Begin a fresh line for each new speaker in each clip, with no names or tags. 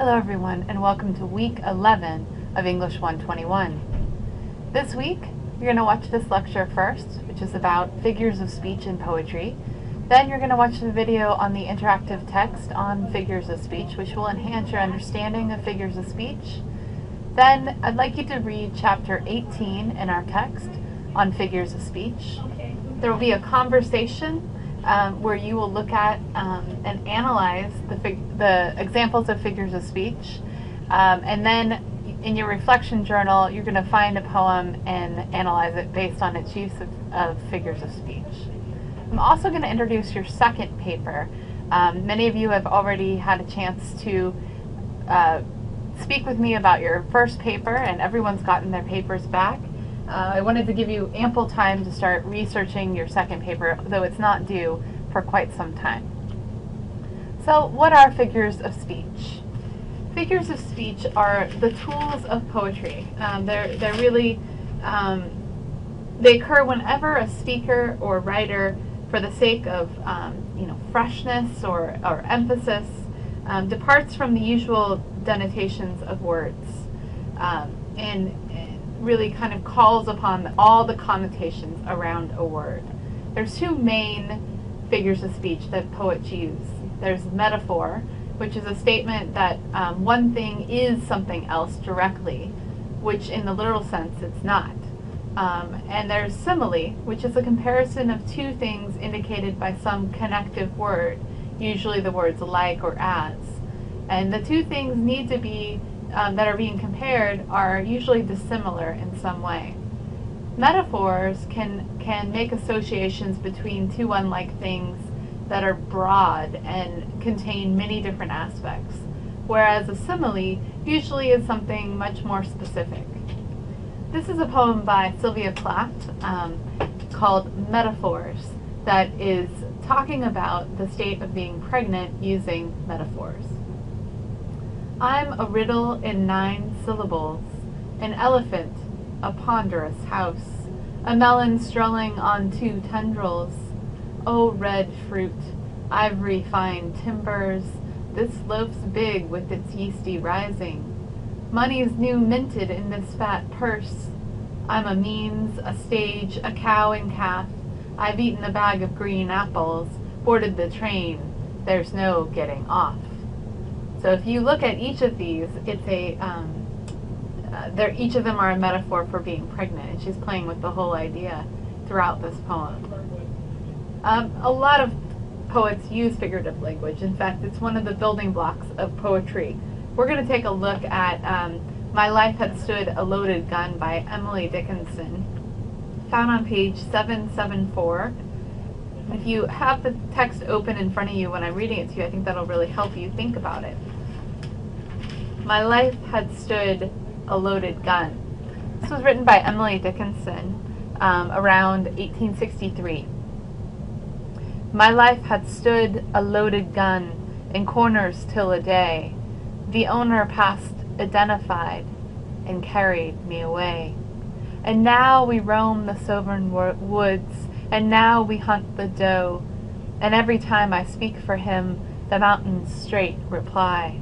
Hello everyone and welcome to week 11 of English 121. This week you're going to watch this lecture first, which is about figures of speech in poetry. Then you're going to watch the video on the interactive text on figures of speech, which will enhance your understanding of figures of speech. Then I'd like you to read chapter 18 in our text on figures of speech. There will be a conversation um, where you will look at um, and analyze the, the examples of figures of speech. Um, and then in your reflection journal, you're going to find a poem and analyze it based on its use of, of figures of speech. I'm also going to introduce your second paper. Um, many of you have already had a chance to uh, speak with me about your first paper, and everyone's gotten their papers back. Uh, I wanted to give you ample time to start researching your second paper, though it's not due for quite some time. So, what are figures of speech? Figures of speech are the tools of poetry. Um, they're, they're really, um, they occur whenever a speaker or writer, for the sake of um, you know, freshness or, or emphasis, um, departs from the usual denotations of words. Um, and really kind of calls upon all the connotations around a word. There's two main figures of speech that poets use. There's metaphor, which is a statement that um, one thing is something else directly, which in the literal sense it's not. Um, and there's simile, which is a comparison of two things indicated by some connective word, usually the words like or as. And the two things need to be um, that are being compared are usually dissimilar in some way. Metaphors can, can make associations between two unlike things that are broad and contain many different aspects, whereas a simile usually is something much more specific. This is a poem by Sylvia Plath um, called Metaphors that is talking about the state of being pregnant using metaphors. I'm a riddle in nine syllables, an elephant, a ponderous house, a melon strolling on two tendrils. Oh, red fruit, ivory fine timbers, this loaf's big with its yeasty rising. Money's new minted in this fat purse. I'm a means, a stage, a cow and calf. I've eaten a bag of green apples, boarded the train. There's no getting off. So if you look at each of these, it's a um, uh, each of them are a metaphor for being pregnant, and she's playing with the whole idea throughout this poem. Um, a lot of poets use figurative language. In fact, it's one of the building blocks of poetry. We're going to take a look at um, My Life Had Stood a Loaded Gun by Emily Dickinson, found on page 774 if you have the text open in front of you when I'm reading it to you, I think that'll really help you think about it. My life had stood a loaded gun. This was written by Emily Dickinson um, around 1863. My life had stood a loaded gun in corners till a day. The owner passed identified and carried me away. And now we roam the sovereign woods and now we hunt the doe, and every time I speak for him, the mountains straight reply.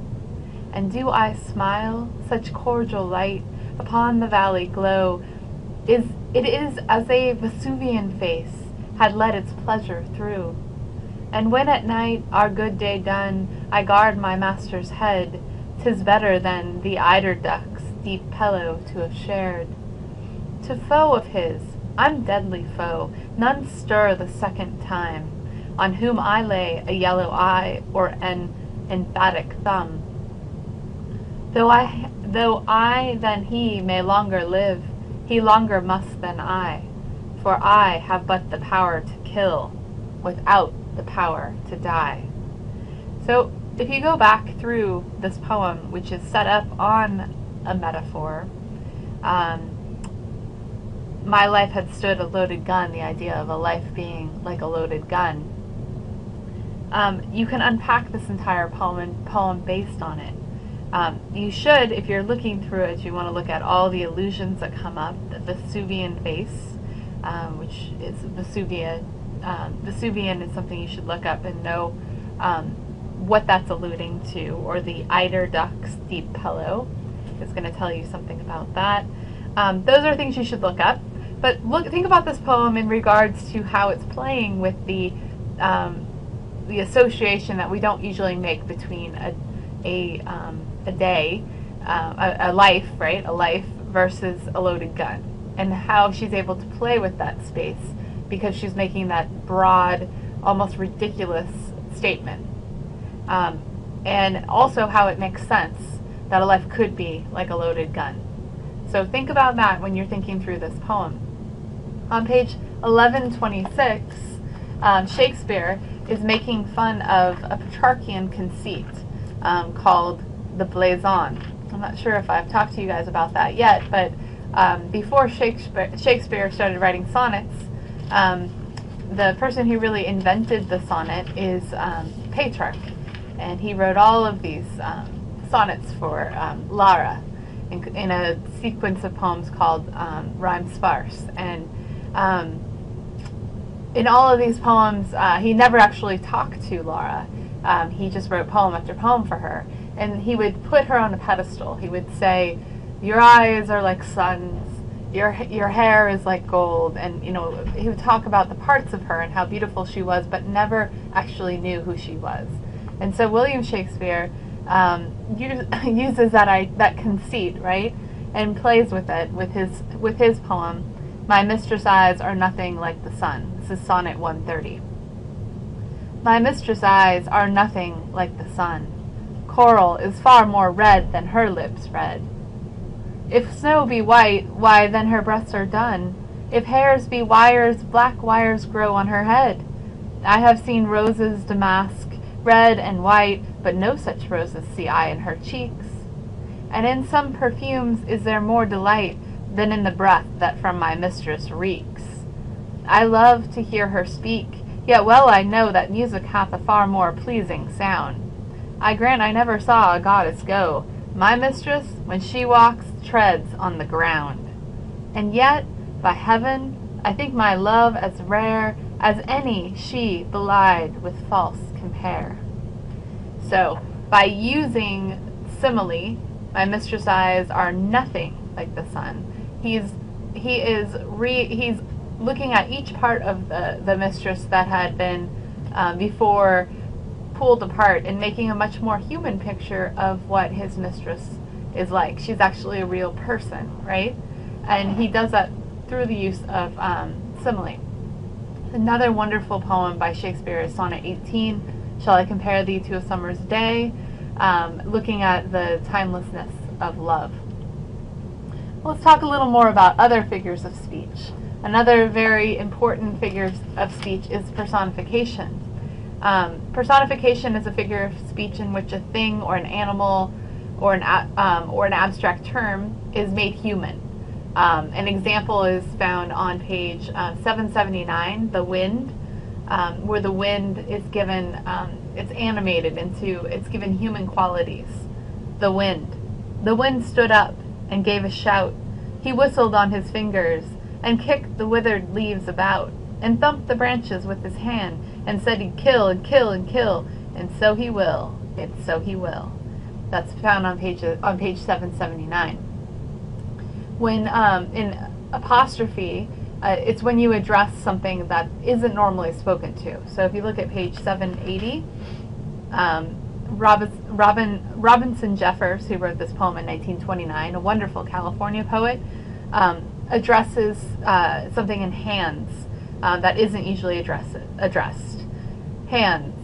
And do I smile, such cordial light upon the valley glow, is it is as a Vesuvian face had led its pleasure through. And when at night, our good day done, I guard my master's head, 'tis better than the eider duck's deep pillow to have shared. To foe of his, I'm deadly foe, none stir the second time, on whom I lay a yellow eye or an emphatic thumb. Though I, though I than he may longer live, he longer must than I, for I have but the power to kill, without the power to die. So if you go back through this poem, which is set up on a metaphor, um, my life had stood a loaded gun, the idea of a life being like a loaded gun. Um, you can unpack this entire poem, poem based on it. Um, you should, if you're looking through it, you want to look at all the allusions that come up. The Vesuvian face, um, which is Vesuvia. Um, Vesuvian is something you should look up and know um, what that's alluding to, or the eider duck's deep pillow is going to tell you something about that. Um, those are things you should look up. But look, think about this poem in regards to how it's playing with the um, the association that we don't usually make between a a, um, a day, uh, a, a life, right, a life versus a loaded gun, and how she's able to play with that space because she's making that broad, almost ridiculous statement, um, and also how it makes sense that a life could be like a loaded gun. So think about that when you're thinking through this poem. On page 1126, um, Shakespeare is making fun of a Petrarchian conceit um, called the blazon. I'm not sure if I've talked to you guys about that yet, but um, before Shakespeare, Shakespeare, started writing sonnets, um, the person who really invented the sonnet is um, Petrarch, and he wrote all of these um, sonnets for um, Laura in, in, a sequence of poems called um, Rime Sparse. And in all of these poems, uh, he never actually talked to Laura. He just wrote poem after poem for her. And he would put her on a pedestal. He would say, Your eyes are like suns. Your, your hair is like gold. And, you know, he would talk about the parts of her and how beautiful she was, but never actually knew who she was. And so William Shakespeare um, use, uses that I, that conceit, right, and plays with it with his with his poem. My mistress' eyes are nothing like the sun. This is Sonnet 130. My mistress' eyes are nothing like the sun. Coral is far more red than her lips red. If snow be white, why then her breasts are dun. If hairs be wires, black wires grow on her head. I have seen roses damask, red and white, but no such roses see I in her cheeks. And in some perfumes is there more delight than in the breath that from my mistress reeks. I love to hear her speak, yet well I know that music hath a far more pleasing sound. I grant I never saw a goddess go. My mistress, when she walks, treads on the ground. And yet, by heaven, I think my love as rare as any she belied with false compare. So, by using simile, my mistress' eyes are nothing like the sun. He's he is re he's looking at each part of the the mistress that had been um, before pulled apart and making a much more human picture of what his mistress is like. She's actually a real person, right? And he does that through the use of um, simile. Another wonderful poem by Shakespeare is Sonnet 18 Shall I compare thee to a summer's day? Um, looking at the timelessness of love. Let's talk a little more about other figures of speech. Another very important figure of speech is personification. Um, personification is a figure of speech in which a thing or an animal or an, um, or an abstract term is made human. Um, an example is found on page uh, 779, the wind um, where the wind is given, um, it's animated into, it's given human qualities. The wind. The wind stood up and gave a shout. He whistled on his fingers and kicked the withered leaves about and thumped the branches with his hand and said he'd kill and kill and kill and so he will. It's so he will. That's found on page on page 779. When um, in apostrophe, uh, it's when you address something that isn't normally spoken to. So if you look at page 780, um, Robin, Robin, Robinson Jeffers, who wrote this poem in 1929, a wonderful California poet, um, addresses uh, something in hands uh, that isn't usually address, addressed. Hands.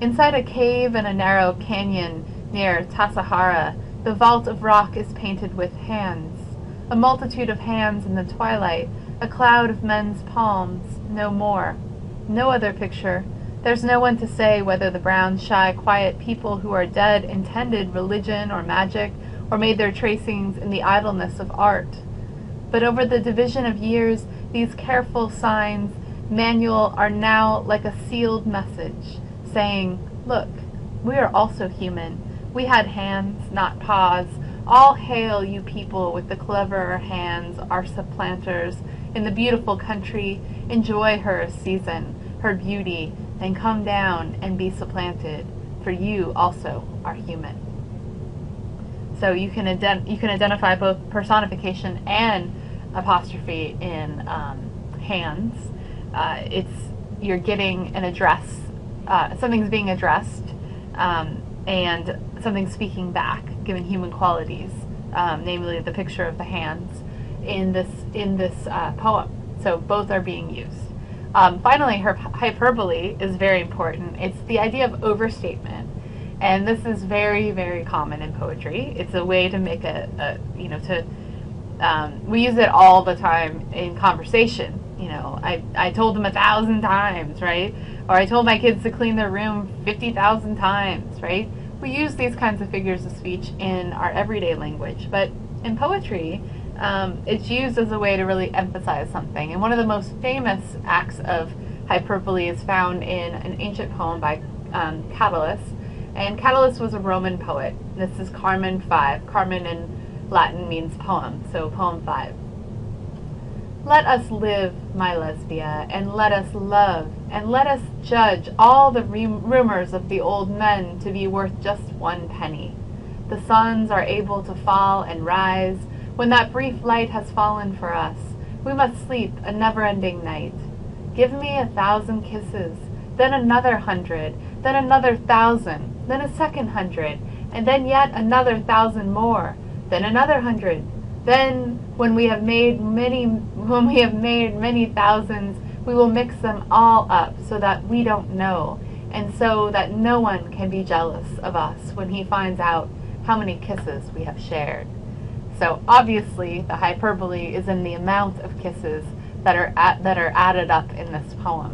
Inside a cave in a narrow canyon near Tassajara, the vault of rock is painted with hands. A multitude of hands in the twilight a cloud of men's palms, no more. No other picture. There's no one to say whether the brown, shy, quiet people who are dead intended religion or magic, or made their tracings in the idleness of art. But over the division of years, these careful signs, manual, are now like a sealed message, saying, Look, we are also human. We had hands, not paws. All hail, you people with the cleverer hands, our supplanters, in the beautiful country, enjoy her season, her beauty, and come down and be supplanted. for you also are human. So you can ident- you can identify both personification and apostrophe in um, hands. Uh, it's you're getting an address, uh, something's being addressed, um, and something speaking back, giving human qualities, um, namely the picture of the hands in this in this uh, poem. So both are being used. Um, finally, her hyperbole is very important. It's the idea of overstatement, and this is very very common in poetry. It's a way to make a, a you know to um, we use it all the time in conversation. You know, I, I told them a thousand times, right? Or I told my kids to clean their room 50,000 times, right? We use these kinds of figures of speech in our everyday language, but in poetry, um, it's used as a way to really emphasize something. And one of the most famous acts of hyperbole is found in an ancient poem by um, Catullus. And Catullus was a Roman poet. This is Carmen 5. Carmen in Latin means poem, so poem 5. Let us live, my Lesbia, and let us love, and let us judge all the rumors of the old men to be worth just one penny. The suns are able to fall and rise. When that brief light has fallen for us, we must sleep a never-ending night. Give me a thousand kisses, then another hundred, then another thousand, then a second hundred, and then yet another thousand more, then another hundred. Then, when we have made many, when we have made many thousands, we will mix them all up so that we don't know, and so that no one can be jealous of us when he finds out how many kisses we have shared. So obviously, the hyperbole is in the amount of kisses that are at, that are added up in this poem.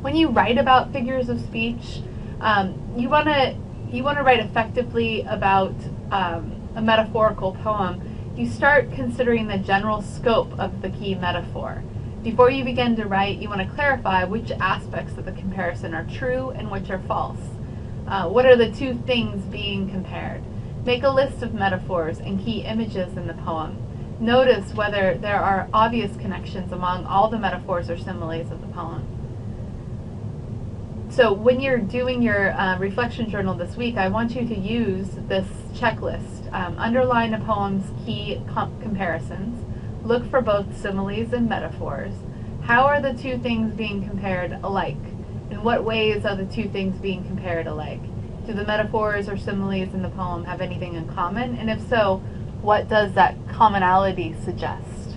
When you write about figures of speech, um, you want to you want to write effectively about um, a metaphorical poem, you start considering the general scope of the key metaphor. Before you begin to write, you want to clarify which aspects of the comparison are true and which are false. Uh, what are the two things being compared? Make a list of metaphors and key images in the poem. Notice whether there are obvious connections among all the metaphors or similes of the poem. So when you're doing your uh, reflection journal this week, I want you to use this checklist. Um, underline a poem's key com comparisons. Look for both similes and metaphors. How are the two things being compared alike? In what ways are the two things being compared alike? Do the metaphors or similes in the poem have anything in common? And if so, what does that commonality suggest?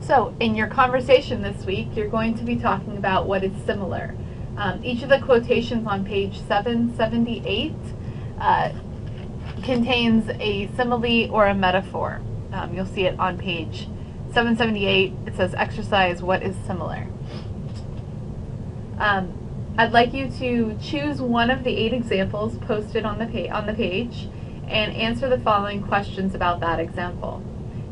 So, in your conversation this week, you're going to be talking about what is similar. Um, each of the quotations on page 778 uh, contains a simile or a metaphor. Um, you'll see it on page 778. It says exercise what is similar. Um, I'd like you to choose one of the eight examples posted on the, pa on the page and answer the following questions about that example.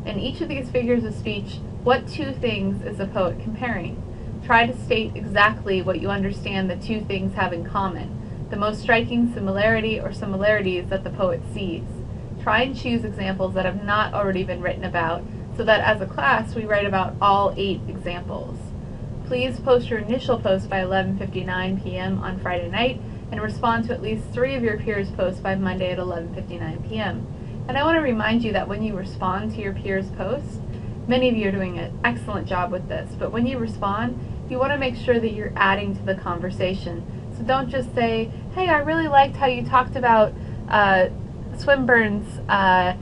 In each of these figures of speech, what two things is the poet comparing? Try to state exactly what you understand the two things have in common, the most striking similarity or similarities that the poet sees. Try and choose examples that have not already been written about so that as a class we write about all eight examples. Please post your initial post by 11.59 p.m. on Friday night and respond to at least three of your peers' posts by Monday at 11.59 p.m. And I want to remind you that when you respond to your peers' posts, Many of you are doing an excellent job with this, but when you respond, you want to make sure that you're adding to the conversation. So don't just say, hey, I really liked how you talked about uh, Swinburne's uh,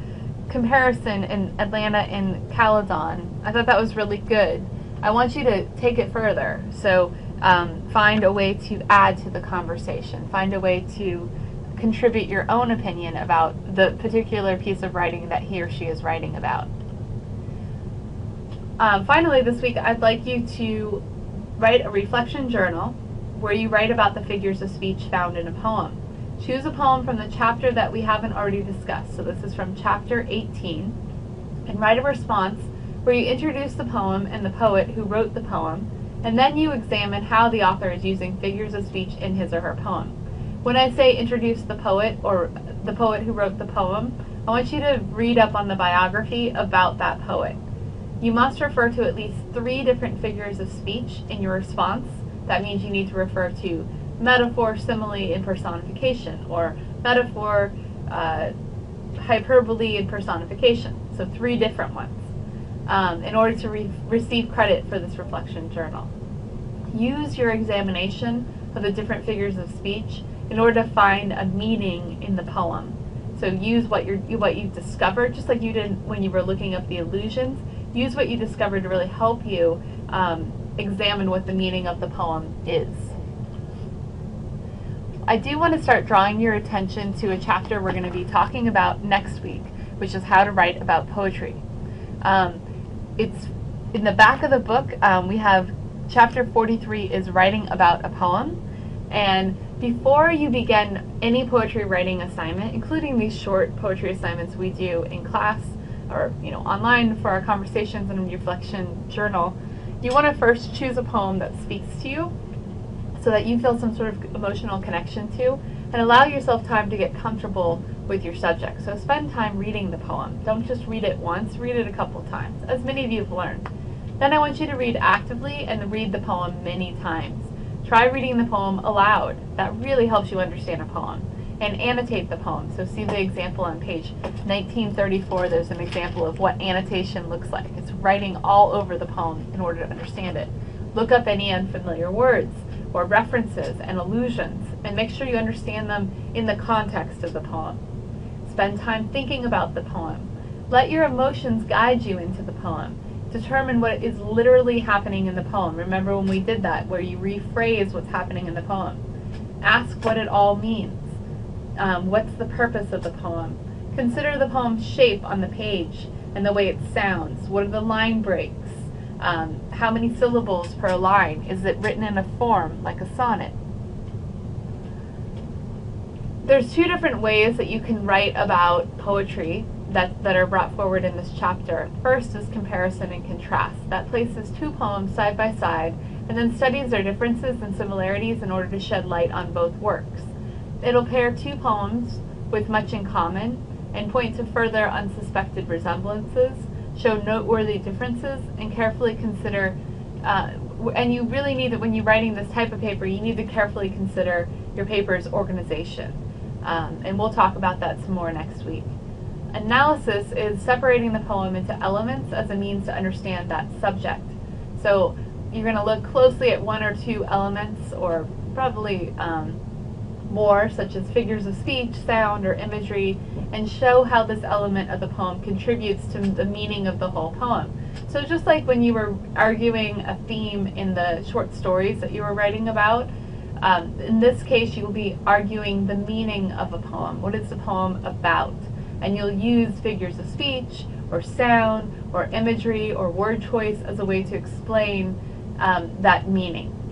comparison in Atlanta and Calydon. I thought that was really good. I want you to take it further. So um, find a way to add to the conversation. Find a way to contribute your own opinion about the particular piece of writing that he or she is writing about. Um, finally, this week I'd like you to write a reflection journal where you write about the figures of speech found in a poem. Choose a poem from the chapter that we haven't already discussed. So this is from chapter 18. And write a response where you introduce the poem and the poet who wrote the poem, and then you examine how the author is using figures of speech in his or her poem. When I say introduce the poet or the poet who wrote the poem, I want you to read up on the biography about that poet. You must refer to at least three different figures of speech in your response That means you need to refer to metaphor, simile, and personification, or metaphor, uh, hyperbole, and personification. So three different ones um, in order to re receive credit for this reflection journal. Use your examination of the different figures of speech in order to find a meaning in the poem. So use what you what you've discovered, just like you did when you were looking up the allusions. Use what you discovered to really help you um, examine what the meaning of the poem is. I do want to start drawing your attention to a chapter we're going to be talking about next week, which is how to write about poetry. Um, it's in the back of the book. Um, we have chapter 43 is writing about a poem, and before you begin any poetry writing assignment, including these short poetry assignments we do in class or you know online for our conversations and reflection journal, you want to first choose a poem that speaks to you so that you feel some sort of emotional connection to and allow yourself time to get comfortable with your subject. So spend time reading the poem. Don't just read it once, read it a couple times, as many of you have learned. Then I want you to read actively and read the poem many times. Try reading the poem aloud. That really helps you understand a poem. And annotate the poem. So see the example on page 1934. There's an example of what annotation looks like. It's writing all over the poem in order to understand it. Look up any unfamiliar words or references and allusions and make sure you understand them in the context of the poem. Spend time thinking about the poem. Let your emotions guide you into the poem. Determine what is literally happening in the poem. Remember when we did that, where you rephrase what's happening in the poem. Ask what it all means. Um, what's the purpose of the poem? Consider the poem's shape on the page and the way it sounds. What are the line breaks? Um, how many syllables per line? Is it written in a form like a sonnet? There's two different ways that you can write about poetry that, that are brought forward in this chapter. First is comparison and contrast. That places two poems side by side and then studies their differences and similarities in order to shed light on both works. It'll pair two poems with much in common and point to further unsuspected resemblances show noteworthy differences, and carefully consider, uh, and you really need that when you're writing this type of paper, you need to carefully consider your paper's organization. Um, and we'll talk about that some more next week. Analysis is separating the poem into elements as a means to understand that subject. So you're going to look closely at one or two elements, or probably um, more, such as figures of speech, sound, or imagery, and show how this element of the poem contributes to the meaning of the whole poem. So just like when you were arguing a theme in the short stories that you were writing about, um, in this case you will be arguing the meaning of a poem. What is the poem about? And you'll use figures of speech, or sound, or imagery, or word choice as a way to explain um, that meaning.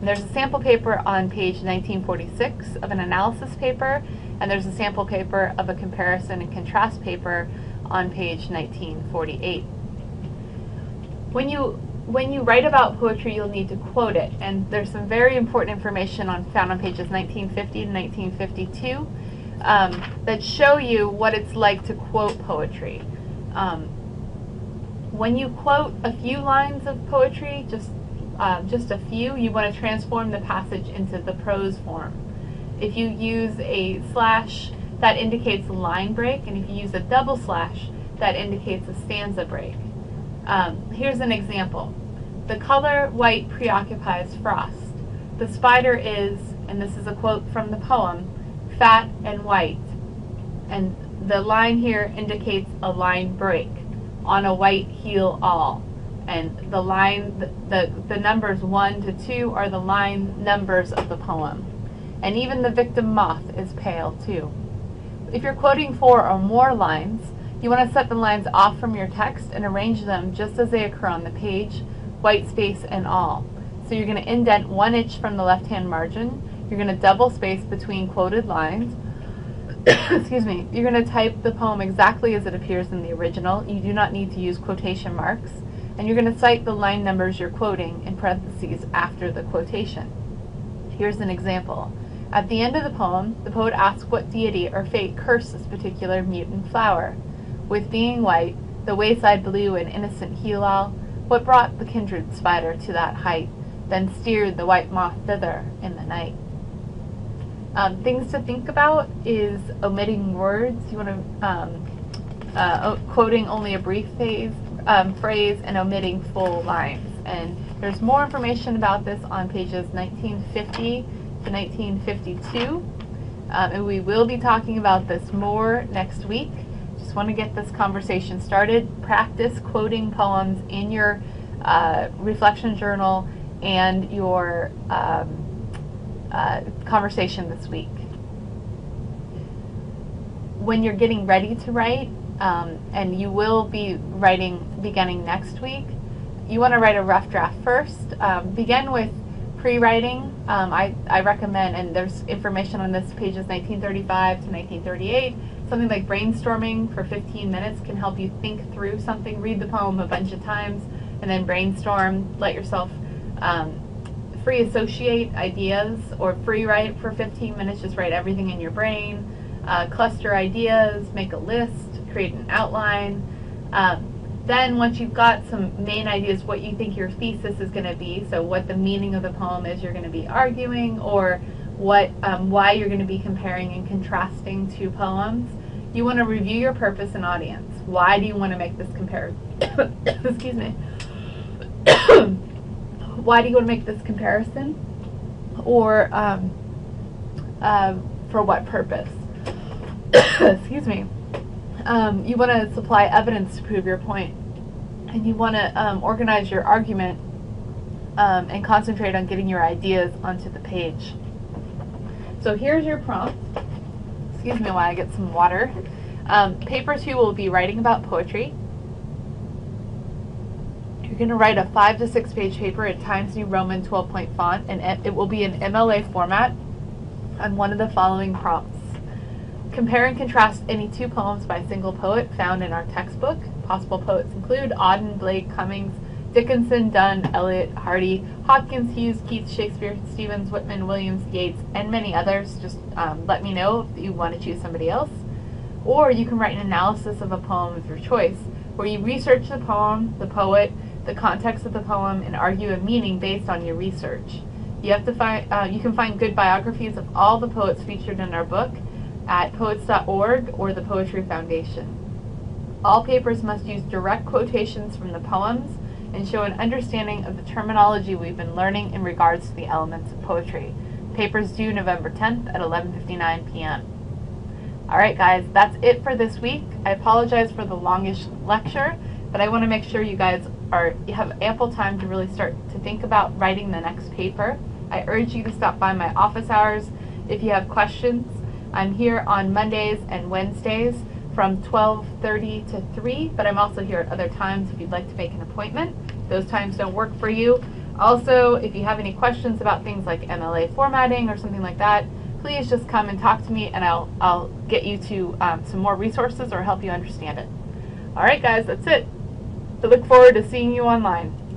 There's a sample paper on page 1946 of an analysis paper, and there's a sample paper of a comparison and contrast paper on page 1948. When you when you write about poetry, you'll need to quote it, and there's some very important information on found on pages 1950 and 1952 um, that show you what it's like to quote poetry. Um, when you quote a few lines of poetry, just uh, just a few, you want to transform the passage into the prose form. If you use a slash, that indicates a line break, and if you use a double slash, that indicates a stanza break. Um, here's an example. The color white preoccupies frost. The spider is, and this is a quote from the poem, fat and white. And the line here indicates a line break on a white heal-all and the line, the, the, numbers 1 to 2 are the line numbers of the poem. And even the victim moth is pale too. If you're quoting four or more lines, you want to set the lines off from your text and arrange them just as they occur on the page, white space and all. So you're going to indent one inch from the left-hand margin. You're going to double space between quoted lines. Excuse me. You're going to type the poem exactly as it appears in the original. You do not need to use quotation marks and you're going to cite the line numbers you're quoting in parentheses after the quotation. Here's an example. At the end of the poem, the poet asks what deity or fate cursed this particular mutant flower. With being white, the wayside blue and innocent heel what brought the kindred spider to that height? then steered the white moth thither in the night. Um, things to think about is omitting words. You want to um, uh, quoting only a brief phase, um, phrase and omitting full lines. And there's more information about this on pages 1950 to 1952. Um, and we will be talking about this more next week. Just want to get this conversation started. Practice quoting poems in your uh, reflection journal and your um, uh, conversation this week. When you're getting ready to write, um, and you will be writing beginning next week, you want to write a rough draft first. Um, begin with pre-writing. Um, I, I recommend, and there's information on this pages 1935 to 1938. Something like brainstorming for 15 minutes can help you think through something. Read the poem a bunch of times and then brainstorm. Let yourself um, free associate ideas or free write for 15 minutes. Just write everything in your brain. Uh, cluster ideas, make a list, create an outline. Um, then once you've got some main ideas what you think your thesis is going to be, so what the meaning of the poem is you're going to be arguing or what um, why you're going to be comparing and contrasting two poems, you want to review your purpose and audience. Why do you want to make this comparison? Excuse me. why do you want to make this comparison? Or um, uh, for what purpose? Excuse me. Um, you want to supply evidence to prove your point, and you want to um, organize your argument um, and concentrate on getting your ideas onto the page. So here's your prompt. Excuse me while I get some water. Um, paper two will be writing about poetry. You're going to write a five to six page paper in Times New Roman 12 point font, and it will be in MLA format on one of the following prompts. Compare and contrast any two poems by a single poet found in our textbook. Possible poets include Auden, Blake, Cummings, Dickinson, Donne, Eliot, Hardy, Hopkins, Hughes, Keats, Shakespeare, Stevens, Whitman, Williams, Yeats, and many others. Just um, let me know if you want to choose somebody else. Or you can write an analysis of a poem of your choice, where you research the poem, the poet, the context of the poem, and argue a meaning based on your research. You have to find. Uh, you can find good biographies of all the poets featured in our book at poets.org or the Poetry Foundation. All papers must use direct quotations from the poems and show an understanding of the terminology we've been learning in regards to the elements of poetry. Papers due November 10th at 11:59 p.m. All right, guys, that's it for this week. I apologize for the longish lecture, but I want to make sure you guys are have ample time to really start to think about writing the next paper. I urge you to stop by my office hours if you have questions I'm here on Mondays and Wednesdays from 12.30 to 3, but I'm also here at other times if you'd like to make an appointment. Those times don't work for you. Also, if you have any questions about things like MLA formatting or something like that, please just come and talk to me and I'll, I'll get you to um, some more resources or help you understand it. All right, guys, that's it. I look forward to seeing you online.